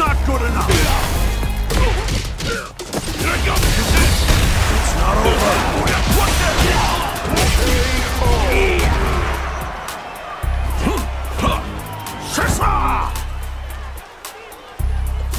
Not good enough!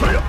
来呀